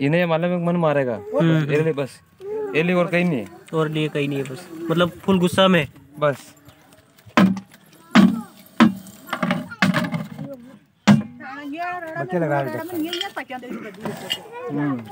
इन्हें मालूम है मन मारेगा। हम्म। बस। ये और कहीं नहीं है। और लिए कहीं नहीं है बस। मतलब फुल गुस्सा में। बस। बच्चे लगा रहे हैं। हम्म।